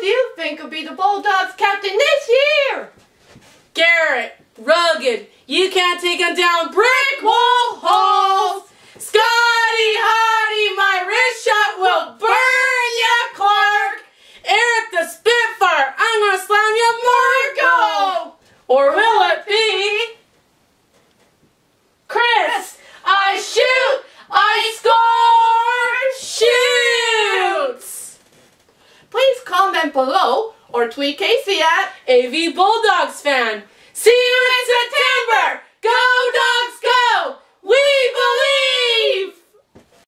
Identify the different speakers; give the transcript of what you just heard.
Speaker 1: Do you think will be the Bulldogs captain this year?
Speaker 2: Garrett, rugged. You can't take him down brick wall holes. Scotty Hardy, my wrist shot will burn ya, Clark. Eric the Spitfire, I'm gonna slam ya, Marco. Or will it
Speaker 1: comment below or tweet Casey at
Speaker 2: AV Bulldogs fan. See you in September.